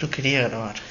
Eu queria gravar.